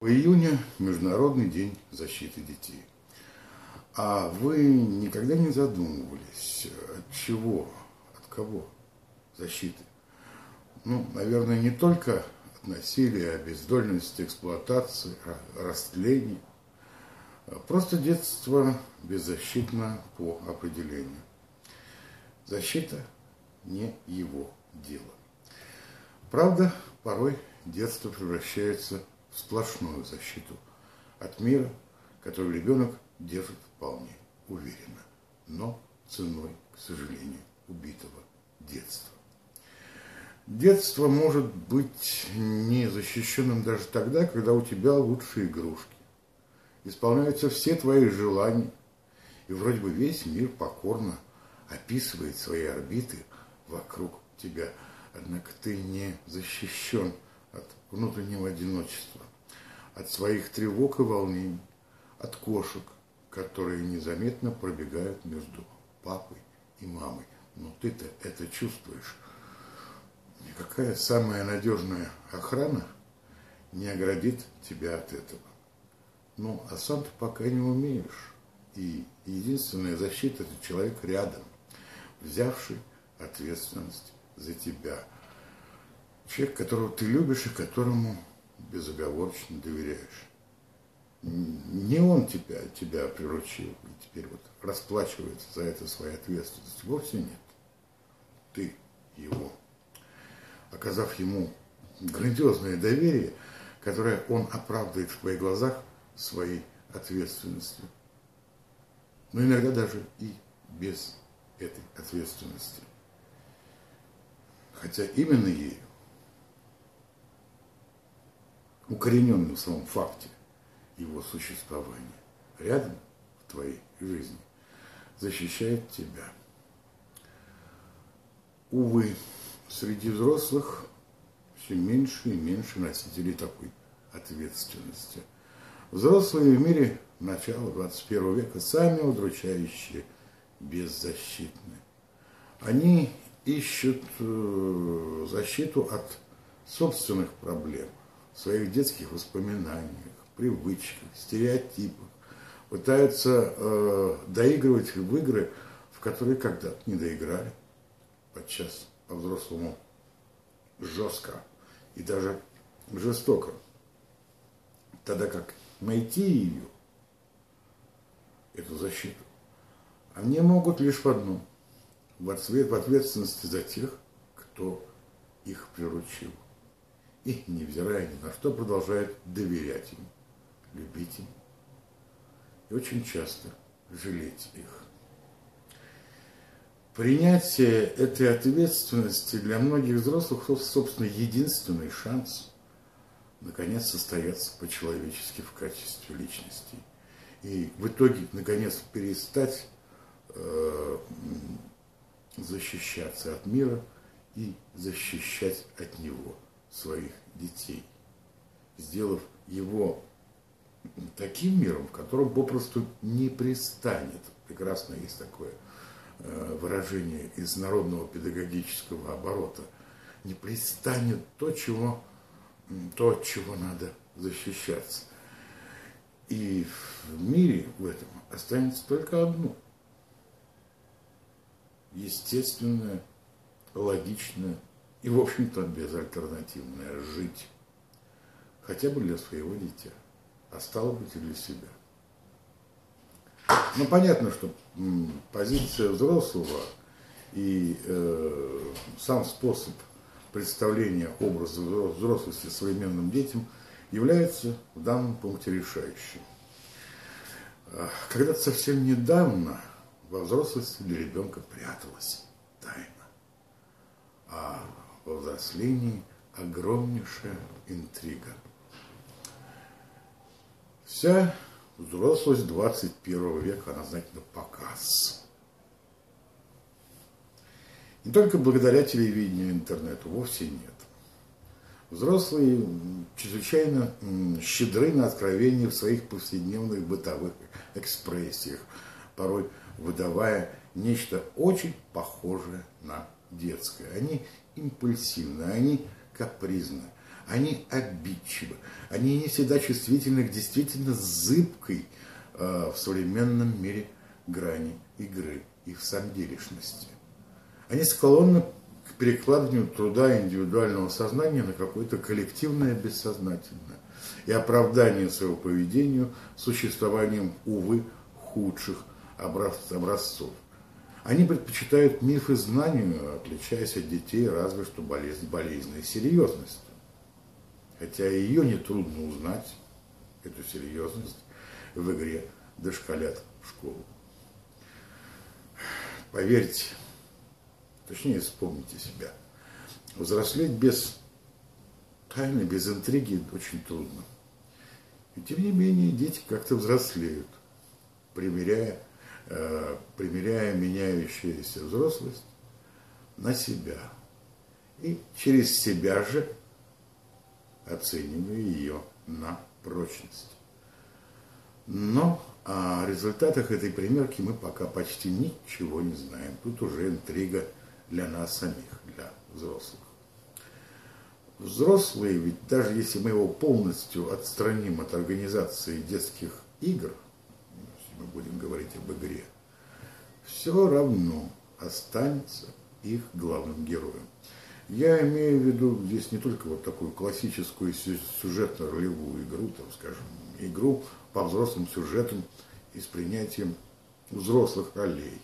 В июне Международный день защиты детей. А вы никогда не задумывались, от чего, от кого защиты? Ну, наверное, не только от насилия, обездольности, эксплуатации, растления. Просто детство беззащитно по определению. Защита не его дело. Правда, порой детство превращается в сплошную защиту от мира, который ребенок держит вполне уверенно, но ценой, к сожалению, убитого детства. Детство может быть не защищенным даже тогда, когда у тебя лучшие игрушки. Исполняются все твои желания, и вроде бы весь мир покорно описывает свои орбиты вокруг тебя – Однако ты не защищен внутреннего одиночества, от своих тревог и волнений, от кошек, которые незаметно пробегают между папой и мамой. Но ты-то это чувствуешь. Никакая самая надежная охрана не оградит тебя от этого. Ну, а сам ты пока не умеешь. И единственная защита – это человек рядом, взявший ответственность за тебя. Человек, которого ты любишь и которому безоговорочно доверяешь. Не он тебя, тебя приручил и теперь вот расплачивается за это своей ответственностью. Вовсе нет. Ты его. Оказав ему грандиозное доверие, которое он оправдывает в твоих глазах своей ответственностью. Но иногда даже и без этой ответственности хотя именно ею, укорененным в самом факте его существования, рядом в твоей жизни, защищает тебя. Увы, среди взрослых все меньше и меньше носителей такой ответственности. Взрослые в мире начала 21 века сами удручающие, беззащитные. Они ищут э, защиту от собственных проблем, своих детских воспоминаниях, привычках, стереотипах, пытаются э, доигрывать в игры, в которые когда-то не доиграли, подчас по-взрослому жестко и даже жестоко. Тогда как найти ее, эту защиту, они могут лишь в одном – в ответственности за тех, кто их приручил. И, невзирая ни на что, продолжает доверять им, любить им и очень часто жалеть их. Принятие этой ответственности для многих взрослых, собственно, единственный шанс наконец состояться по-человечески в качестве личности. И в итоге, наконец, перестать э, защищаться от мира и защищать от него своих детей, сделав его таким миром, в котором попросту не пристанет. Прекрасно есть такое э, выражение из народного педагогического оборота. Не пристанет то, чего, то, от чего надо защищаться. И в мире в этом останется только одно – естественное, логичное и, в общем-то, безальтернативное – жить. Хотя бы для своего дитя, а стало быть и для себя. Ну, понятно, что позиция взрослого и э, сам способ представления образа взрослости современным детям является в данном пункте решающим. Когда-то совсем недавно во взрослости для ребенка пряталась тайна, а во взрослении огромнейшая интрига. Вся взрослость 21 века, она, знаете, на показ. Не только благодаря телевидению и интернету, вовсе нет. Взрослые чрезвычайно щедры на откровения в своих повседневных бытовых экспрессиях, порой выдавая нечто очень похожее на детское. Они импульсивны, они капризны, они обидчивы, они не всегда чувствительны к действительно зыбкой э, в современном мире грани игры и в самделишности. Они склонны к перекладыванию труда индивидуального сознания на какое-то коллективное бессознательное и оправдание своего поведения существованием, увы, худших образцов. Они предпочитают мифы знанию, отличаясь от детей разве что болезнь, болезненной серьезностью. Хотя ее нетрудно узнать, эту серьезность, в игре «Дошколят в школу». Поверьте, точнее вспомните себя, взрослеть без тайны, без интриги очень трудно. И тем не менее дети как-то взрослеют, примеряя примеряя меняющуюся взрослость на себя. И через себя же оценивая ее на прочность. Но о результатах этой примерки мы пока почти ничего не знаем. Тут уже интрига для нас самих, для взрослых. Взрослые, ведь даже если мы его полностью отстраним от организации детских игр – мы будем говорить об игре, все равно останется их главным героем. Я имею в виду здесь не только вот такую классическую сюжетно-ролевую игру, там, скажем, игру по взрослым сюжетам и с принятием взрослых ролей.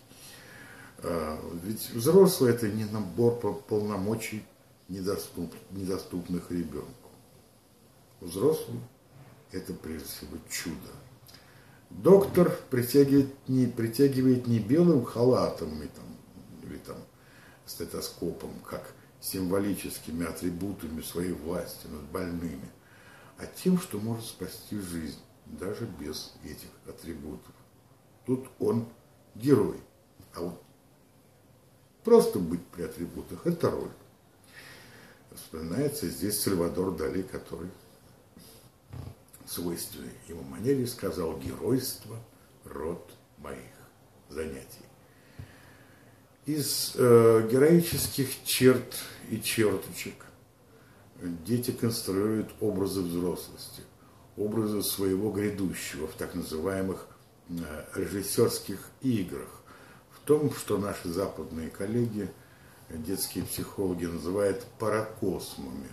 А, ведь взрослый это не набор полномочий, недоступ, недоступных ребенку. Взрослый это прежде всего чудо. Доктор притягивает не, притягивает не белым халатом и там, или там стетоскопом, как символическими атрибутами своей власти над больными, а тем, что может спасти жизнь, даже без этих атрибутов. Тут он герой, а вот просто быть при атрибутах – это роль. Вспоминается здесь Сальвадор Дали, который свойственной ему манере сказал «геройство – род моих занятий». Из э, героических черт и черточек дети конструируют образы взрослости, образы своего грядущего в так называемых э, режиссерских играх, в том, что наши западные коллеги, детские психологи называют паракосмами,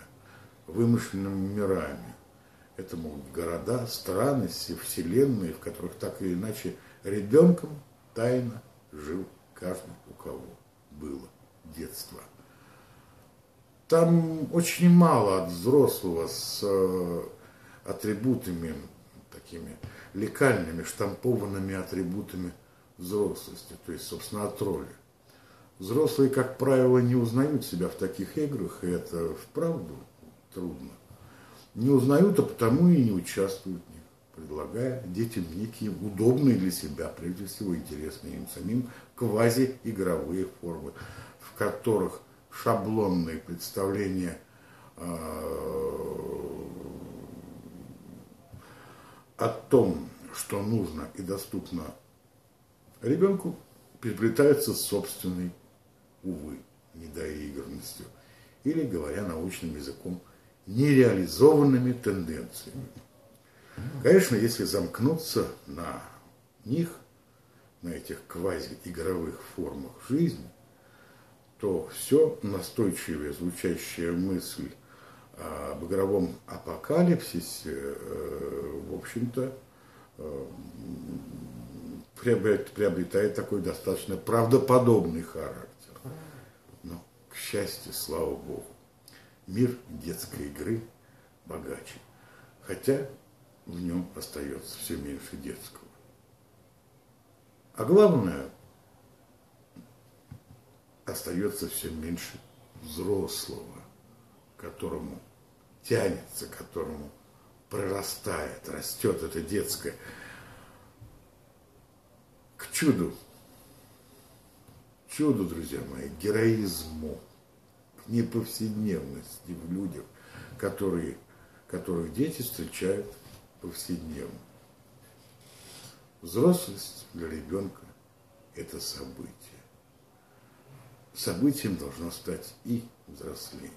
вымышленными мирами, это могут города, страны, вселенные, в которых так или иначе ребенком тайно жил каждый, у кого было детство. Там очень мало от взрослого с э, атрибутами, такими лекальными, штампованными атрибутами взрослости, то есть, собственно, от роли. Взрослые, как правило, не узнают себя в таких играх, и это вправду трудно не узнают, а потому и не участвуют в них, предлагая детям некие удобные для себя, прежде всего интересные им самим, квази-игровые формы, в которых шаблонные представления э, о том, что нужно и доступно ребенку, переплетаются с собственной, увы, недоигранностью. Или, говоря научным языком, нереализованными тенденциями. Конечно, если замкнуться на них, на этих квази-игровых формах жизни, то все настойчивая звучащая мысль об игровом апокалипсисе, э, в общем-то, э, приобретает такой достаточно правдоподобный характер. Но, к счастью, слава Богу, мир детской игры богаче, хотя в нем остается все меньше детского. А главное, остается все меньше взрослого, которому тянется, которому прорастает, растет это детское. К чуду, чуду, друзья мои, героизму – неповседневности в людях, которые, которых дети встречают повседневно. Взрослость для ребенка – это событие. Событием должно стать и взросление.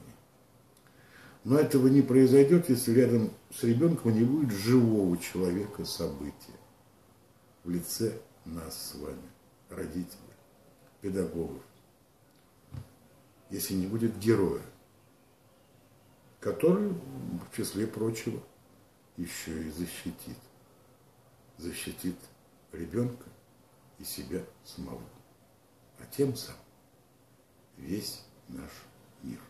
Но этого не произойдет, если рядом с ребенком не будет живого человека события в лице нас с вами, родителей, педагогов. Если не будет героя, который, в числе прочего, еще и защитит. Защитит ребенка и себя самого. А тем самым весь наш мир.